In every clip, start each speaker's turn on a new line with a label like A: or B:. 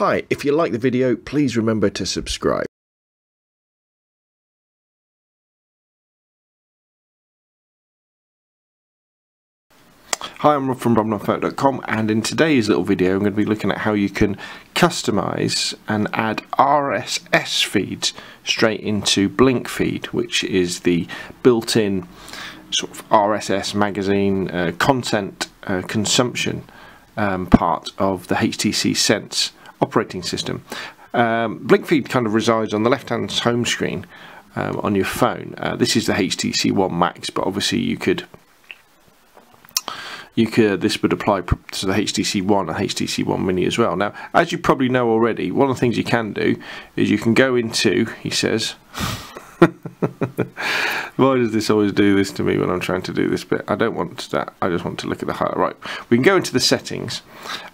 A: Hi, if you like the video, please remember to subscribe. Hi, I'm Rob from RobNunnPhoto.com and in today's little video I'm going to be looking at how you can customize and add RSS feeds straight into Blinkfeed which is the built-in sort of RSS magazine uh, content uh, consumption um, part of the HTC Sense operating system. Um, Blinkfeed kind of resides on the left-hand home screen um, on your phone. Uh, this is the HTC One Max, but obviously you could you could this would apply to the HTC One and HTC One Mini as well. Now, as you probably know already, one of the things you can do is you can go into, he says. Why does this always do this to me when I'm trying to do this bit? I don't want that. I just want to look at the highlight. Right, we can go into the settings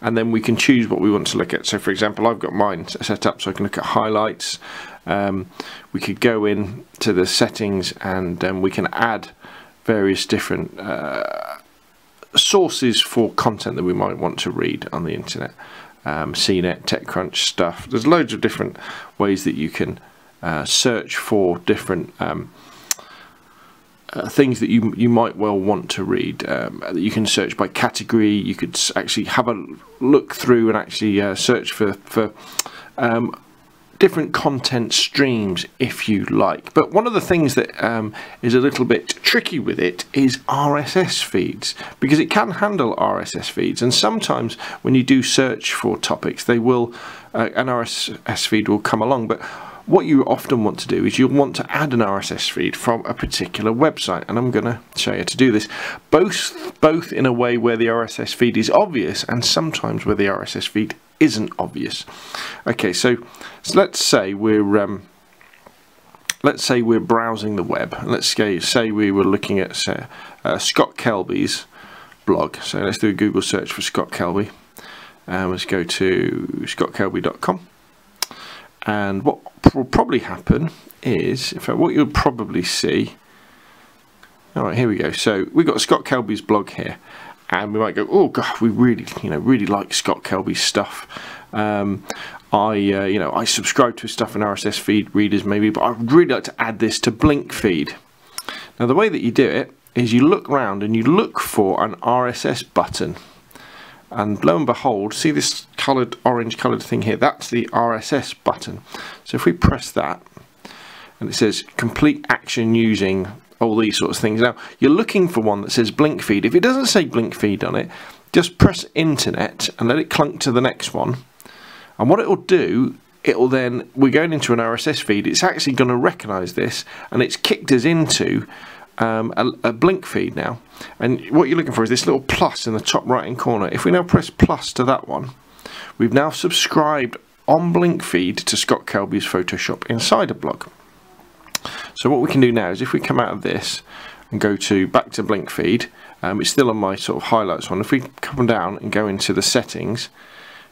A: and then we can choose what we want to look at. So for example, I've got mine set up so I can look at highlights. Um, we could go in to the settings and um, we can add various different uh, sources for content that we might want to read on the internet. Um, CNET, TechCrunch stuff. There's loads of different ways that you can uh, search for different um, uh, things that you you might well want to read. Um, you can search by category. You could actually have a look through and actually uh, search for for um, different content streams if you like. But one of the things that um, is a little bit tricky with it is RSS feeds because it can handle RSS feeds and sometimes when you do search for topics they will uh, an RSS feed will come along but what you often want to do is you'll want to add an RSS feed from a particular website and I'm going to show you how to do this. Both both in a way where the RSS feed is obvious and sometimes where the RSS feed isn't obvious. Okay so, so let's say we're um, let's say we're browsing the web. Let's say, say we were looking at say, uh, Scott Kelby's blog. So let's do a Google search for Scott Kelby. And let's go to scottkelby.com and what will probably happen is, in fact, what you'll probably see. All right, here we go. So we've got Scott Kelby's blog here, and we might go, oh god, we really, you know, really like Scott Kelby's stuff. Um, I, uh, you know, I subscribe to his stuff in RSS feed readers maybe, but I'd really like to add this to Blinkfeed. Now the way that you do it is you look around and you look for an RSS button and lo and behold see this colored orange colored thing here? That's the RSS button. So if we press that and it says complete action using all these sorts of things. Now you're looking for one that says Blinkfeed if it doesn't say Blinkfeed on it just press internet and let it clunk to the next one. And what it will do it'll then we're going into an RSS feed. It's actually going to recognize this and it's kicked us into um, a, a, Blinkfeed now. And what you're looking for is this little plus in the top right hand corner. If we now press plus to that one we've now subscribed on Blinkfeed to Scott Kelby's Photoshop Insider blog. So what we can do now is if we come out of this and go to back to Blinkfeed um, it's still on my sort of highlights one. If we come down and go into the settings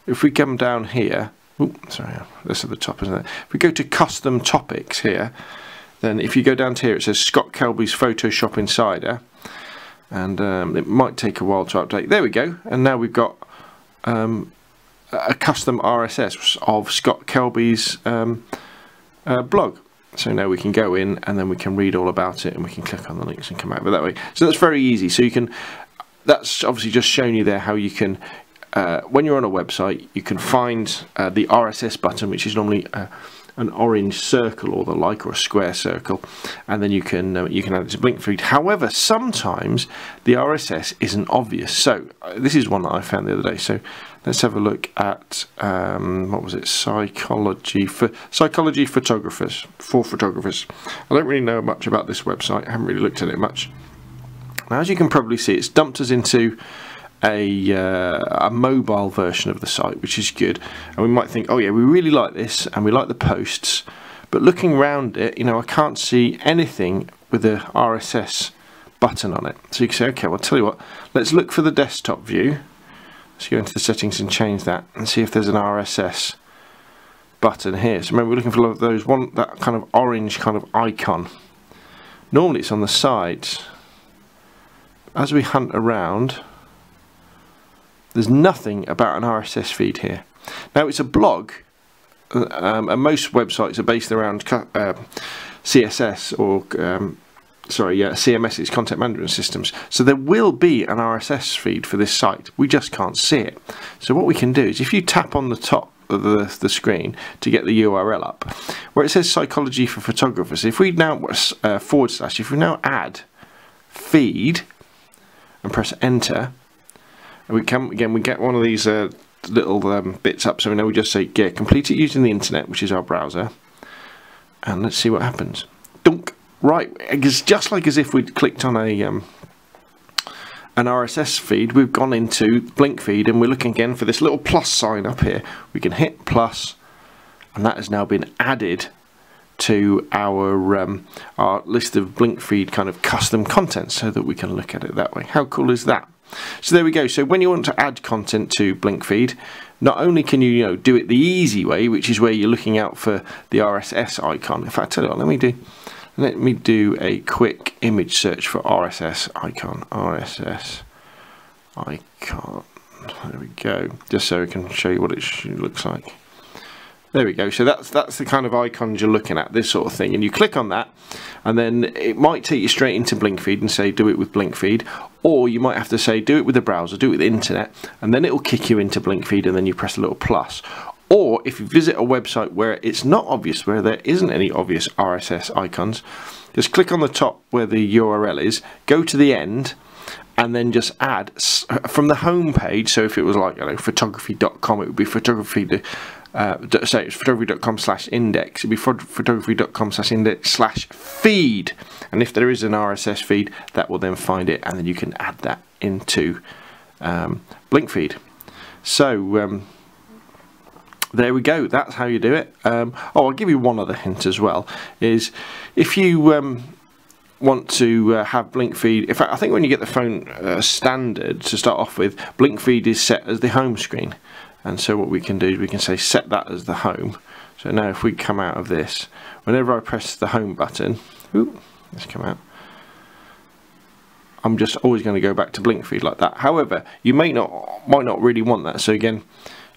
A: if we come down here ooh, sorry this is the top isn't it? If we go to custom topics here then if you go down to here it says Scott Kelby's Photoshop Insider and um, it might take a while to update. There we go. And now we've got um, a custom RSS of Scott Kelby's um, uh, blog. So now we can go in and then we can read all about it and we can click on the links and come out that way. So that's very easy. So you can that's obviously just showing you there how you can uh, when you're on a website you can find uh, the RSS button which is normally uh, an orange circle or the like or a square circle and then you can uh, you can add it to Blinkfeed. However sometimes the RSS isn't obvious. So uh, this is one that I found the other day. So let's have a look at um, what was it? Psychology for psychology photographers for photographers. I don't really know much about this website. I haven't really looked at it much. Now as you can probably see it's dumped us into a, uh, a mobile version of the site, which is good. And we might think, oh yeah, we really like this and we like the posts. But looking around it, you know, I can't see anything with a RSS button on it. So you can say, okay, well, I'll tell you what, let's look for the desktop view. Let's go into the settings and change that and see if there's an RSS button here. So remember, we're looking for those one that kind of orange kind of icon. Normally it's on the sides. As we hunt around, there's nothing about an RSS feed here. Now it's a blog, um, and most websites are based around uh, CSS or um, sorry, yeah, CMS's content management systems. So there will be an RSS feed for this site. We just can't see it. So what we can do is if you tap on the top of the, the screen to get the URL up, where it says psychology for photographers, if we now uh, forward slash, if we now add feed and press enter, and we can again we get one of these uh, little um, bits up. So we know we just say yeah, complete it using the internet, which is our browser, and let's see what happens. Dunk. Right, it's just like as if we'd clicked on a um, an RSS feed, we've gone into Blink feed and we're looking again for this little plus sign up here. We can hit plus and that has now been added to our um, our list of Blink feed kind of custom content so that we can look at it that way. How cool is that? So there we go. So when you want to add content to Blinkfeed, not only can you, you know, do it the easy way, which is where you're looking out for the RSS icon. In fact, tell you what, let me do let me do a quick image search for RSS icon. RSS icon. There we go. Just so we can show you what it looks like. There we go. So that's that's the kind of icons you're looking at, this sort of thing. And you click on that, and then it might take you straight into Blinkfeed and say do it with Blinkfeed, or you might have to say do it with the browser, do it with the internet, and then it will kick you into Blinkfeed, and then you press a little plus. Or if you visit a website where it's not obvious, where there isn't any obvious RSS icons, just click on the top where the URL is, go to the end, and then just add from the home page. So if it was like you know photography.com, it would be photography. Uh, say it's photography.com slash index. It'd be photography.com slash index slash feed. And if there is an RSS feed, that will then find it, and then you can add that into um, Blink feed. So um, there we go that's how you do it um, oh I'll give you one other hint as well is if you um, want to uh, have blink feed in fact I think when you get the phone uh, standard to start off with blink feed is set as the home screen and so what we can do is we can say set that as the home. So now if we come out of this whenever I press the home button ooh, let's come out. I'm just always going to go back to blink feed like that. However you may not might not really want that. So again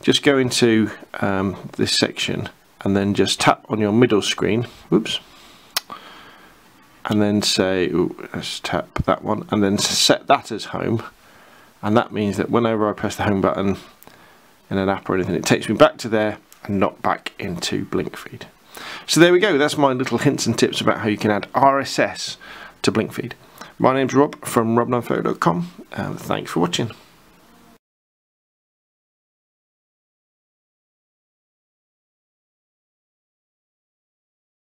A: just go into um, this section and then just tap on your middle screen. Whoops and then say ooh, let's tap that one and then set that as home. And that means that whenever I press the home button in an app or anything it takes me back to there and not back into Blinkfeed. So there we go, that's my little hints and tips about how you can add RSS to Blinkfeed. My name's Rob from robnunnphoto.com and um, thanks for watching.